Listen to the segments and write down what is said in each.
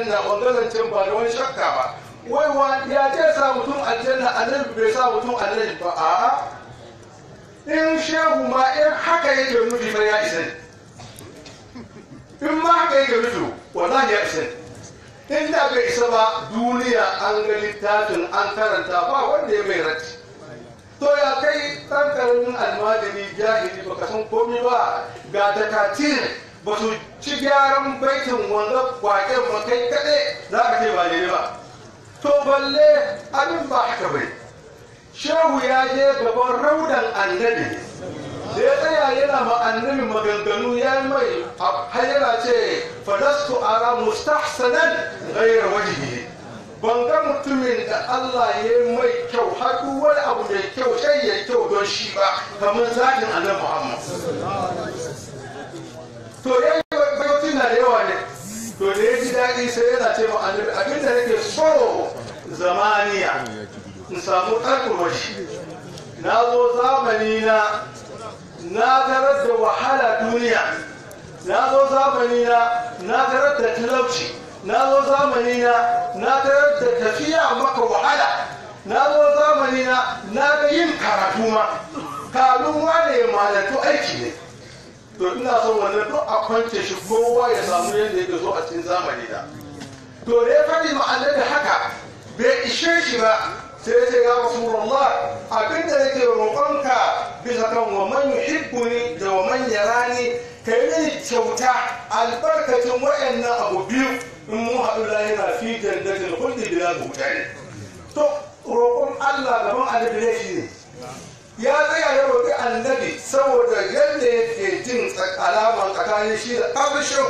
aljanna wanga zancen ba da wani shakka ba. Wai wa ya ce sa mutum aljanna annabi bai sa mutum aljanna ba? A'a. In shehu ma in haka yake nufi fa ya isa in ma haka yake nufi wallahi ya isa in da bai isa ba duniya an ga littafin an karanta ba wanda ya mai ratti to ya kai ɗan ƙaramin almajiri jahili baka san komai ba ga takatir ba su ci gyaran baitin wanga kwaken ba kai kaɗai za ka ce ba daidai ba. To balle abin ba haka bai. Shehu ya je gaban raudan annabi. Da ya tsaya yana ma annabi maganganu ya mai har yana ce fadastu ara mustahsanan ghayra wajhihi ban ga mutumin da Allah ya mai kyau har duk wani abu mai kyau sai ya kyau don shi ba kamar zatin annabi Muhammad. To ya yi na da yawa ne. To da ya ji daɗi sai yana ce ma abin da nake so zamaniya in samu ɗarkurwashi na zo zamani na na da wahala duniya. Na zo zamani na na da talauci. Na zo zamani na na da tafiya maka wahala. Na zo zamani na na ga yin karatu ma. Kalun wane malatu aiki ne. To ina son wannan duk a kwance shi kowa ya samu yadda yake so a cikin zamani da. To da ya faɗi ma'anar da haka bai ishe shi ba sai ya ce ya rasulullah abin da yake roƙonka bisa kan wa man yuhibbuni da wa man yarani ka yi mini kyauta albarkacin waɗannan abu biyu in mu haɗu lahira fi jannatin khuldi bila buhtani to roƙon Allah gaban annabi ne. Ya tsaya ya roƙi annabi saboda yadda yake jin alaman tsakanin shi da ƙarshen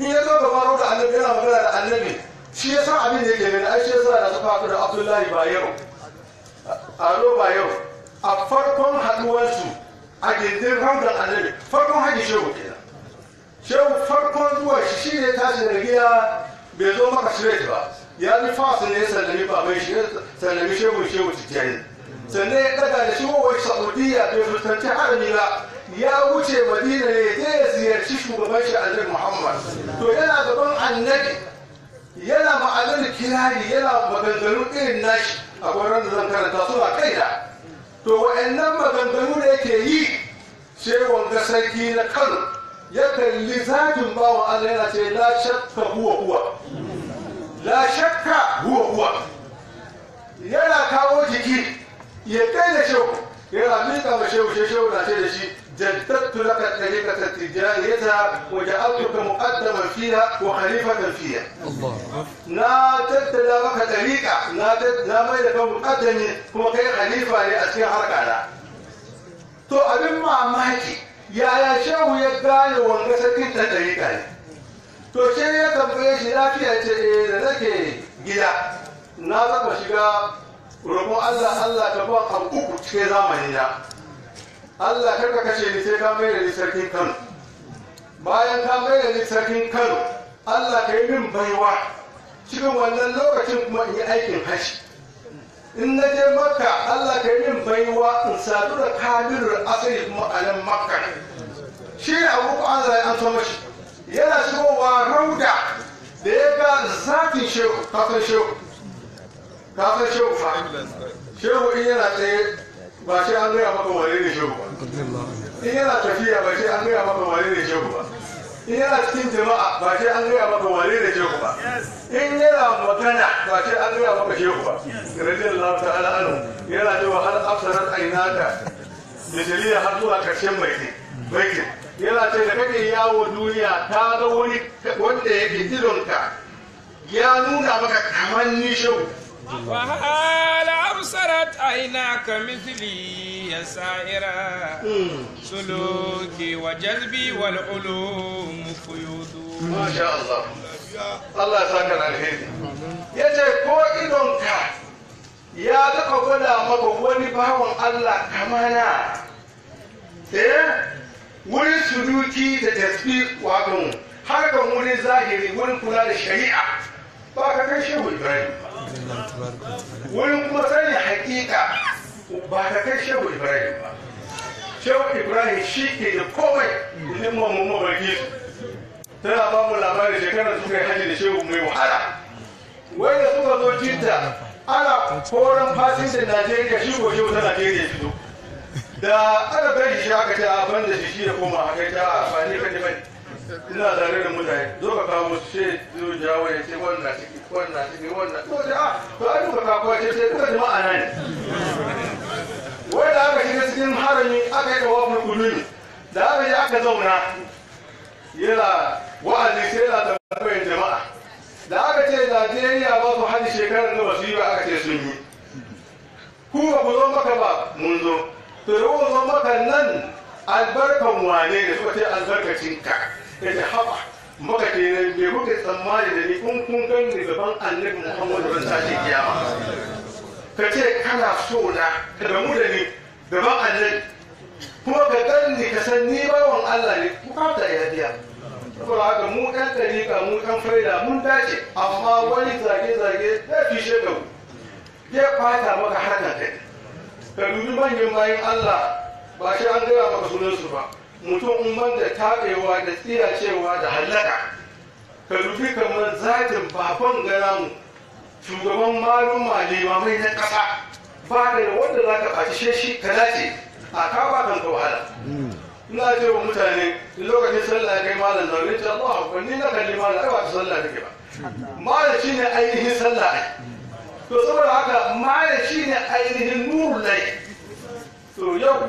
in ya zo gaban da annabi yana magana da annabi. Shi ya san abin da yake gani ai shi ya sa da faɗi da Abdullahi Bayero alo Bayero a farkon haɗuwarsu a gindin raudan annabi farkon haji shehu kenan. Shehu farkon zuwa shi shi ne tashi da gida bai zo maka straight ba. Ya bi fasu ne sallami baban shi sallami shehu shehu tijjani sannan ya daga da shigowar saudiya bai fuskanci harami ba. Ya wuce madina ne zai ya ziyarci shugaban shi annabi muhammad. To yana gaban annabi yana ma'anar kirari yana maganganu irin nashi. A gwaron zan karanta suna kai da to wa'annan maganganu da yake yi sai wanga sarki na kano ya kalli zatin bawan allah yana ce la shakka huwa huwa. La shakka huwa huwa. Yana kawo jiki. Ya kai da shehu yana miƙa ma shehu shi shehu na ce da shi jaddattu laka tariqata tijaniyata wa ja'altuka muqaddaman fiha wa khalifatan fiha. Na tattala maka tariqa na na mai da kan muqaddami kuma kai khalifa ne a cikin harkana to abin mamaki yaya shehu ya gane wanga sakin da tariqa ne? To ya tambaye shi lafiya ce eh da nake gida na zaba shiga roƙon Allah Allah ka ba abu uku cikin zamani na Allah kar ka kashe ni sai ka mai da ni sarkin Kano. Bayan ka mai da ni sarkin Kano Allah ka yi min baiwa. Cikin wannan lokacin kuma in yi aikin hashi in na je makka Allah ka yi min baiwa in sadu da kabilul asali kuma a nan makka. Shi ne abu Allah ya an so mashi. Yana shigowa rauda da ya ga zafin shehu kafin shehu. Kafin shehu fa? Shehu in yana tsaye ba shi an gaya maka wane ne shehu ba. In yana tafiya ba shi an gaya maka wane ne shehu ba. In yana cikin jama'a ba shi an gaya maka wane ne shehu ba. In yana magana ba shi an gaya maka shehu ba. Radiyallahu ta'ala anhu yana cewa hal afsarat ainaka? Da jalila har zuwa ƙarshen baitin baitin yana ce da kake yawo duniya ta ga wani wanda yake idonka ya nuna maka kamar ni shehu. وهل أبصرت عيناك مثلي يا سائرا سلوكي وجذبي والعلوم فيوض ما شاء الله Allah ya saka da alheri ya ce ko idonka ya taɓa gwada maka wani bawan Allah kamana eh wurin suluki da tasbih wato harkan wurin zahiri wurin kula da shari'a ba ka kai shehu Ibrahim wurin kuma sani hakika ba ka kai shehu Ibrahim ba. Shehu Ibrahim shi ke da komai ilimin mu mabarki tana ba mu labarin shekarar suka yi hajji da shehu mai wahala. Wai da suka zo jidda ana koran fasinjan najeriya shi ko yau ta najeriya fito. Da aka kai shi aka ce a ban da shi shi ya koma a kai ta a fani kan ba ne. Ina tare da mutane. Zo ka kawo su ce zo jawo ya ce wannan ciki wannan ciki wannan. To da to ai duka ka kawo ce sai duka jama'a na ne. Wai da aka shiga cikin harami aka yi da wafin kudumi da aka yi aka zauna yana wa'azi sai yana tambayar jama'a. Da aka ce Najeriya ba su hadi shekarar da ba su yi ba aka ce sun yi. Ku ba ku zo maka ba mun zo. To da ku zo maka nan albarkan wane da suka ce albarkacin ka. Ce haɓa maka ke nan me kuke tsammani da ni? Kun kun gan ni gaban annabi Muhammadu ran tashi kiyama. Ka ce kana so na ka damu da ni gaban annabi. Kuma ka gan ni ka san ni bawan Allah ne. Bukata ya biya. Saboda haka mu ɗan ɗariƙa mu ɗan faida mun dace amma wani zage-zage ya fi shekaru ya fata maka harkar kai. Ka dubi manyan bayan Allah ba shi an gaya maka sunansu ba. Mutum in banda taɓewa da tsiyacewa da hallaka. Ka dubi kamar zatin baban gana mu shugaban malum malimamai na ƙasa. Ba da wanda za ka ɓaci shi ka dace a kaba kan ka wahala. Ina ce wa mutane lokacin sallah kai malam zaune ce Allah akbar ni na kalli malam ai ba sallah take ba. Malam shine ainihin sallah ai. To saboda haka malam shine ainihin nurul lai to yau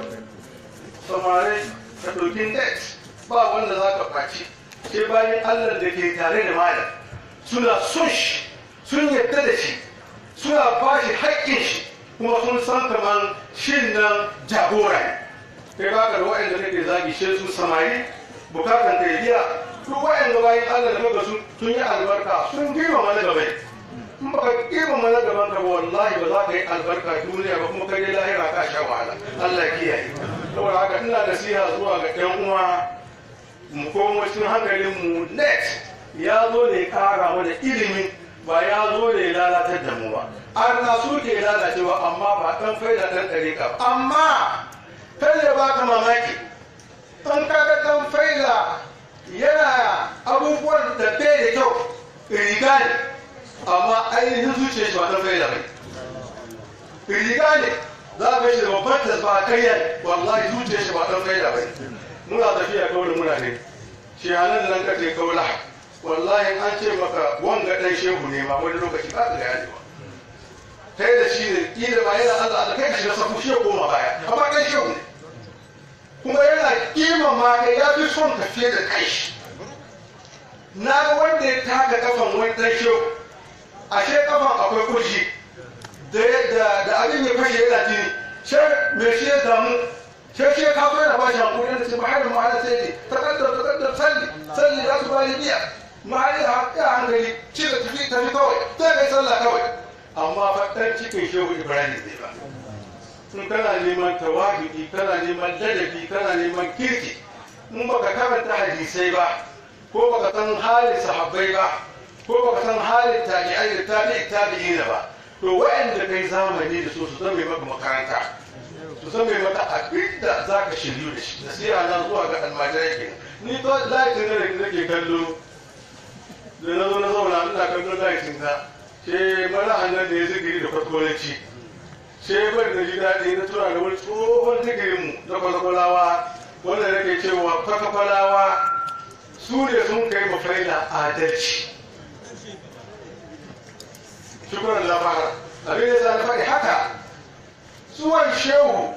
samare ka ɗauki net. Ba wanda za ka ɓaci sai bayan Allah da ke tare da malam. Suna son shi sun yadda da shi suna bashi haƙƙin shi kuma sun san kamar shin nan jagora ne. Kai ba ka da waɗanda kake zagi shi su samari bukatan ka biya. Duk waɗanda bayan Allah da kaga sun sun yi albarka sun girmama na gaban in baka girmama na gaban ka wallahi ba za ka yi albarka duniya ba kuma kai lahira ka sha wahala. Allah kiyaye. Saboda haka ina nasiha zuwa ga ƴan uwa mu komo cikin hankalin mu net ya zo ne kara mana ilimi ba ya zo ne lalatar da mu ba. An na su ke lalacewa amma ba ɗan faida ɗan ɗariƙa ba. Amma kai ya baka mamaki in kaga dan faila yana abubuwan da bai da kyau riga ne amma ainihin zuciya shi ba dan faila bai riga ne. Za ka shi da babban tasba kayyar wallahi zuciya shi ba dan faila bai muna tafiya kawai muna ne shi halin nan kace kaula wallahi an ce maka wanga dan shehu ne ma wani lokaci ba ka gane ba. Kai da shi ne kila ba yana Allah Allah kai ka shiga safu shi koma baya. Amma dan shehu ne. Kuma yana kima ma kai ya fi son ka da kai na ga wanda ya taka kafan wani dan shehu. Ashe kafan akwai kurshi da abin ya fashe yana jini sai me shi ya damu? Sai shi ya kafa yana ba shi hankuri yana ce mahaifu ma'ana sai ne ta kaddar salli salli za su bani biya mahaifu ya hankali. Ci da tafi tafi kawai. Zai kai sallah kawai. Amma fa dan cikin shehu ibrahim ne ba. In kana neman tawahidi kana neman ladabi kana neman kirki in baka karanta hadisai ba ko baka san halin sahabbai ba ko baka san halin tabi'ai da tabi'i tabi'in ba to wa'anda kai zamani da su su zama maka makaranta. Su zama maka abin da za ka shiryu da shi. Nasiha na zuwa ga almajirai ke. Ni to laifin da nake kallo. Da na zo na zauna ina kallon laifin ka sai mara annan da ya zikiri da kwatkolanci sai bari na ji daɗi na tura da wani tsohon digirinmu na kwalakwalawa wanda nake cewa kwalakwalawa su ne sun kai mafaila adalci. Shukuran labara abin da zan faɗi haka zuwan shehu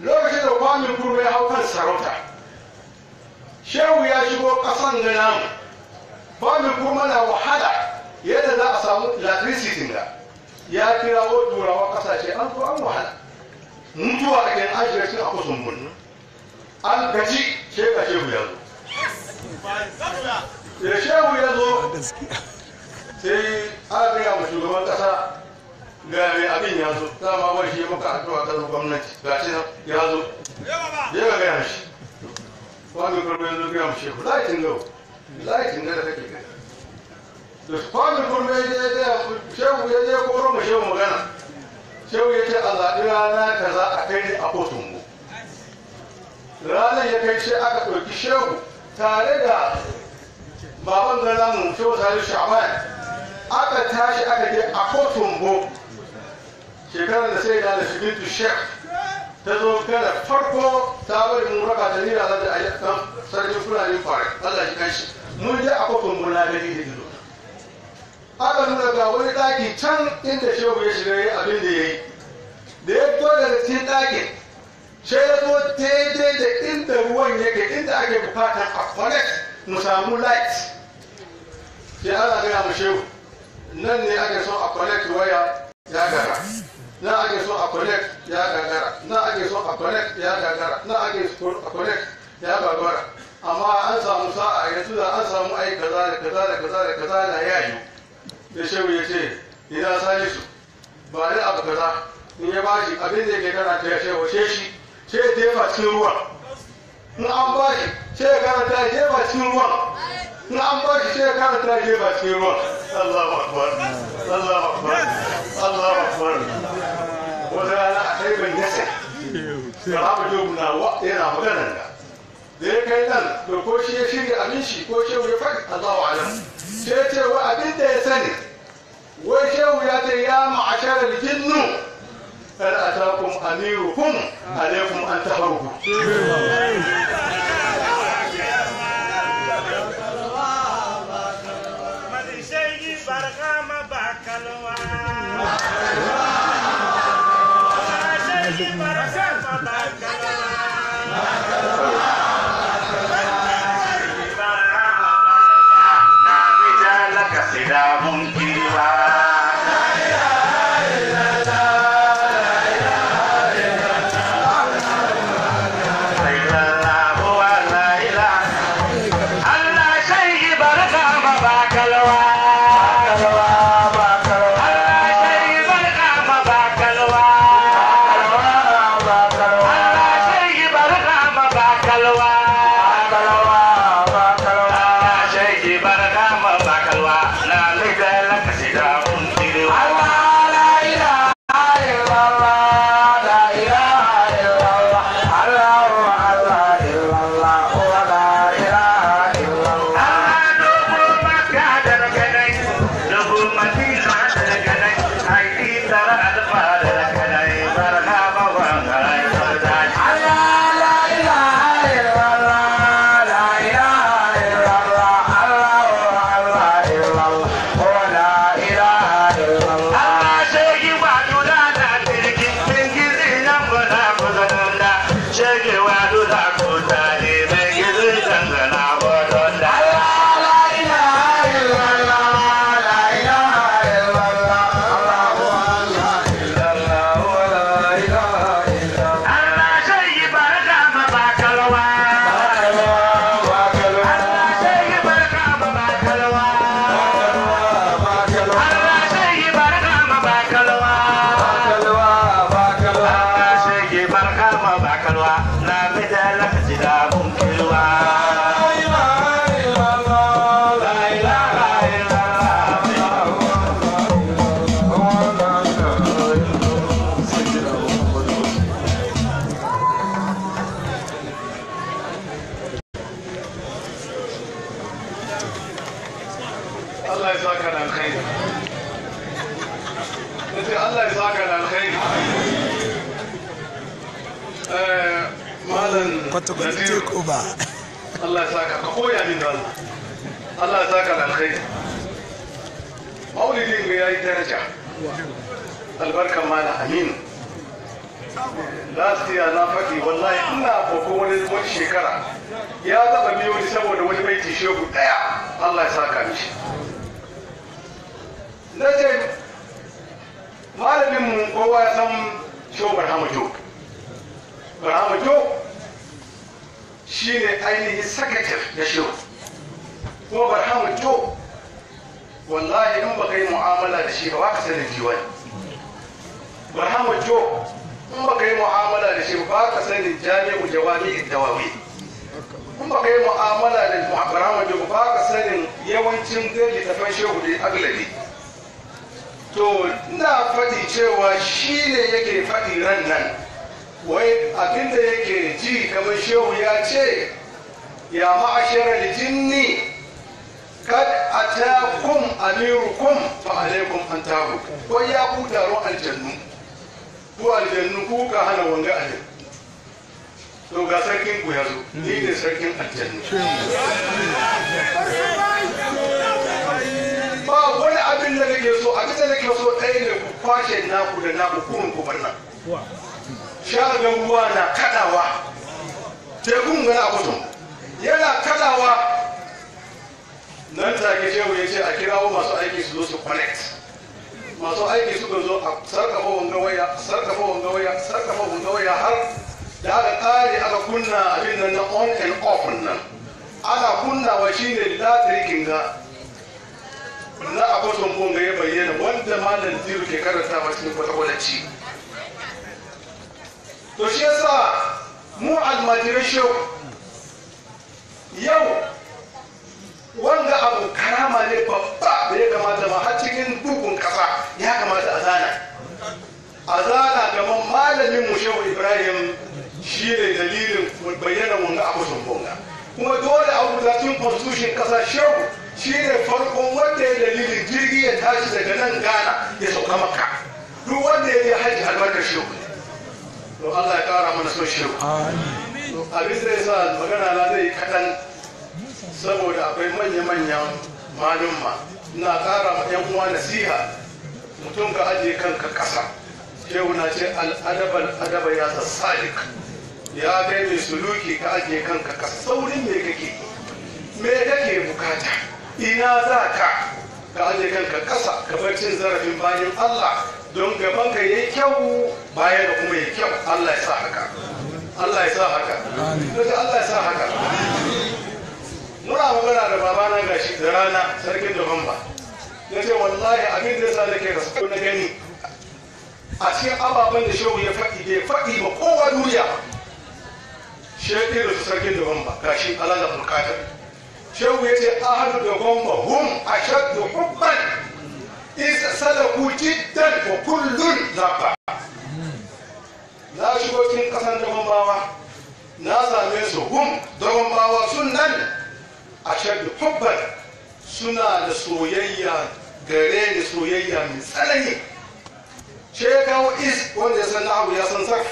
lokacin da kwamin ya hau kan sarauta shehu ya shigo ƙasan da namu. Kwamin kurma na wahala yadda za a samu electricity ga. Ya kirawo turawa ƙasashe an zo an wahala. Mutuwa a kan ajiye shi a kusan bunnu an gaji sheka shehu ya zo. Da shehu ya zo sai aka gaya ma shugaban kasa ga mai abin ya zo. Dama wai shi maka addu'a ta gwamnati ga shi ya zo. Ya ga gaya shi wani karɓe ya zo gaya ma shehu laifin gau laifin da kake gani. Da kurme ya je ya shehu ya je koro mu shehu magana. Shehu ya ce a zaɓi rana kaza a kai ne a kotun mu. Ranar ya kai sai aka ɗauki shehu tare da baban gana mu shehu tare sha'ban aka tashi aka je a kotun shekarar da sai da shigintu shek ta zo kada farko ta bari mun raka ta nira da a kan sarkin fulani fare Allah shi kanshi. Mun je a kotun na gani da gido aka nuna ga wani daki can inda shehu ya shiga yayi abin da yayi. Da ya fito daga cikin ɗakin sai ya zo daidai da inda ruwan yake inda ake buƙatar a connect mu samu light. Sai ana gaya mu shehu nan ne ake so a connect waya ya gara na ake so a connect ya gagara. Na ake so a connect ya gagara. Na ake so a connect ya gagara. Amma an samu sa'a yanzu da an samu ai kaza da kaza da kaza da kaza da yayi da shehu ya ce ina sani su ba ni abu kaza. In ya bashi abin da yake karanta ya shehu she shi sai ya jefa cikin ruwa in an bashi sai ya karanta ya jefa cikin ruwa in an bashi sai ya karanta ya jefa cikin ruwa الله اكبر الله اكبر الله اكبر ولا أنا احب النسح صحابه يومنا وقتنا مغنى da kai nan to ko shi ya shirya abin shi ko shehu ya faɗi Allahu alam sai ce wa abin da ya sani wai shehu ya ce ya ma'ashara jinnu kar atakum amirukum alaikum an taharuku Saka ka koya min da Allah Allah ya saka da alkhairi. Maulidin ga yayi daraja. Albarkan malam Aminu. Last year na faɗi wallahi ina koko wani wani shekara. Ya taɓa biyo ni saboda wani baiti shehu ɗaya. Allah ya saka mishi. Na malamin mu kowa ya san shehu barhama jo barhama jo shi ne ainihin sakatif na shehu. Kuma barhama jo wallahi in baka yi mu'amala da shi ba ka sanin diwani barhama jo in baka yi mu'amala da shi ba ka sanin jami'u jawami dawawi. In baka yi mu'amala da barhama jo ba ka sanin yawancin zai littafan shehu da aglabi to ina faɗi cewa shi ne yake faɗi ran nan. Wai abin da yake ji kamar shehu ya ce ya ma'ashara jinni kad atakum amirukum fa alaikum an tahu ko ya ku taron aljannu ku aljannu ku ka hana wanga aljannu to ga sarkin ku ya zo ni ne sarkin aljannu. Ba wani abin da nake so abin da nake so ɗaya ne ku kwashe naku da naku kurun ku bar shagan ruwa na kadawa tekun gana a yana kadawa nan take shehu ya ce a kirawo masu aiki su zo su connect. Masu aiki suka zo a sarkafa wanga waya sarkafa wanga waya sarkafa wanga waya har da aka kare aka kunna abin nan na on and off nan. Ana kunnawa shine latrikin ga na akwai bonga ya bayyana wanda malam ziru ke karantawa cikin kwata-kwataci to shi yasa mu almajirai shehu yau wanda abu karama ne babba da ya kamata ma har cikin bugun kasa ya kamata a zana. A zana gaban malamin mu shehu ibrahim shi ne dalilin bayyana wanga a kusan bonga. Kuma dole a rubuta cikin constitution kasa shehu shi ne farkon wanda ya dalilin jirgi ya tashi daga nan ghana ya sauka maka duk wanda ya je hajji albarkar shehu. To allah ya kara mana son shehu to abin da ya sa magana na zai kaɗan saboda akwai manya-manyan malumma. Na kara ma yan uwa nasiha mutum ka ajiye kanka ƙasa. Shehu na ce al'adabal adaba ya sassadik ya kai mai suluki ka ajiye kanka ƙasa. Saurin me kake? Me kake buƙata? Ina za ka? Ka ajiye kanka ƙasa ka bar cin zarafin bayan Allah. Don gaban ka yayi kyau bayan da kuma yayi kyau. Allah ya sa haka. Allah ya sa haka. Allah ya sa haka. Muna magana da babana gashi da rana sarkin da bamba ya ce wallahi abin da yasa nake rasu na gani a cikin ababen da shehu ya faɗi bai faɗi ba kowa duniya. Shehu da su sarkin da bamba gashi alaza bulkatar shehu ya ce ahadu da bamba hum ashaddu hubban. Jiddan wa kullun zabba na shigo cikin kasan da bambawa na same su hum da bambawa sun nan ashaddu hubban suna da soyayya gare ni soyayya mai tsanani. Ce ya kawo is wanda san na abu ya san zarf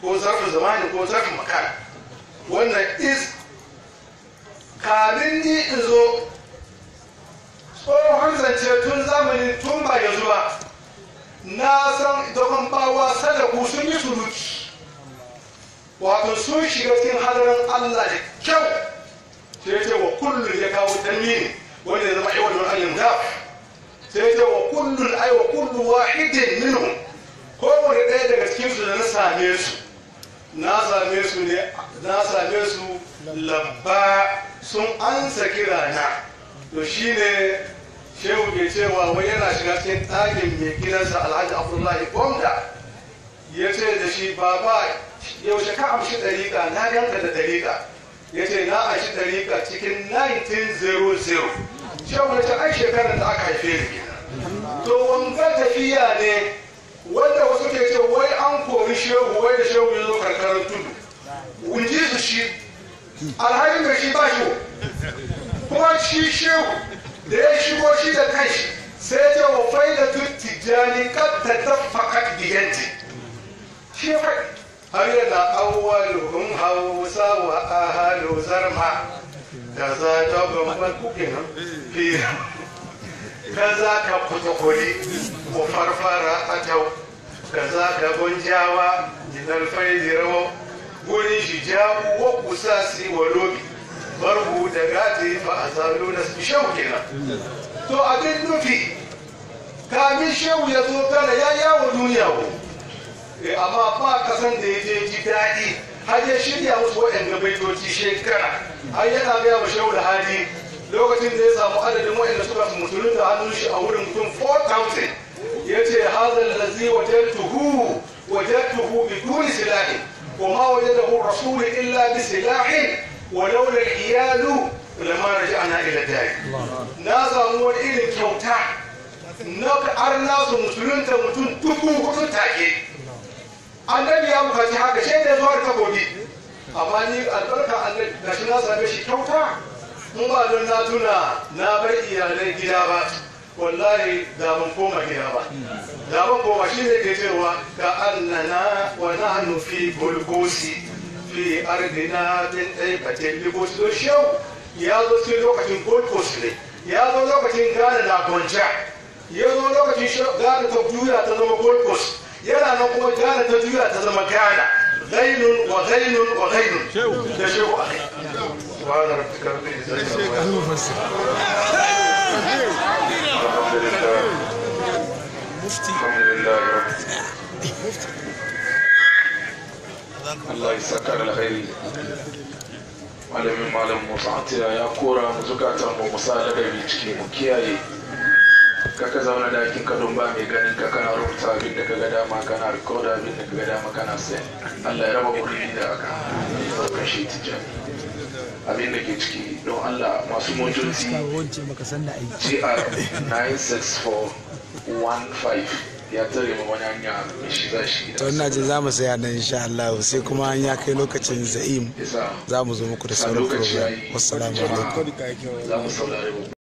ko zarfin zamani ko zarfin makan wannan is kamin ni in zo tsohon zance tun zamanin tun ba ya zuwa na san dogon bawa sadaku sun yi suruki. Wato sun shiga cikin hadarin allah da kyau. Sai ce wa kullum ya kawo dalili wanda ya zama aiwa don alim da sai ce wa kullum ai wa kullu wahidin minhum. Kowane ɗaya daga cikin su da na same su. Na same su ne na same su labba sun ansa kira na to shine shehu ke cewa wai yana shiga cikin ɗakin mai gidansa alhaji abdullahi gwamda ya ce da shi baba yaushe ka amshi ɗariƙa? Na ganka da ɗariƙa. Ya ce na a shi ɗariƙa cikin 1900 shehu ya ce ai shekarar da aka haife ni to wanga tafiya ne wanda wasu ke ce wai an kori shehu wai da shehu ya zo karkarar tudu. Kun ji su shi. Alhalin da shi ba shi. Kuma shi shehu shi da kanshi sai ya ce wa faida tijjani kad ta tafakat biyanti. Shi ya faɗi har yana awwaluhum hausa wa ahalu zarma. Da za ta bamban kuke nan fi kaza ka kutokoli ko farfara a tau kaza ka gunjawa jinal faidi rawo gurin shi jabu wa kusasi wa lobi barbu da gati fa a zalo na shehu kenan. To abin nufi kamin shehu ya zo kana ya yawo duniya ko? Amma ba kasan da ya je ji daɗi har ya shirya musu waɗanda baitoci shekara. Har yana gaya wa shehu da hali lokacin da ya samu adadin waɗanda suka musulun da hannun shi a wurin mutum 4,000 ya ce hazan lazi wajattuhu wajattuhu bi duni silahin wa ma wajadahu rasul illa bi silahin wa laula iyalu lama raja'na ila dari na samu wani irin kyauta na arna su musulunta mutum dubu huɗu take. Annabi ya buƙaci haka sai da zuwa takobi. Amma ni albarka annabi gashi na same shi kyauta. In ba don na tuna na bar iyalai gida ba. Wallahi da ban koma gida ba. Da ban koma shi ka annana wa nahnu ya zo cikin lokacin gold coast ne ya zo lokacin ghana na gonja ya zo lokacin ghana ta juya ta zama gold coast yana nan kuma ghana ta juya ta zama ghana gainun wa gainun wa gainun da shehu a kai سبحان ربك رب العزة عما الحمد لله الحمد لله رب Allah ya saka da alkhairi malamin malam Musa Atira ya kora mu zukatan mu musa ladabi ciki mu kiyaye. Kaka zauna da kin kadon ba mai ganin ka kana rubuta abin da kaga dama kana record abin da kaga dama kana sai Allah ya raba mu da aka kan shi tijani abin da ke ciki don Allah masu mojoji GR 96415 ya tare ma wani hanya mai shiga shi to ina jin za mu saya nan insha Allah sai kuma an ya kai lokacin za'im za mu zo muku da sauran program. wassalamu alaikum.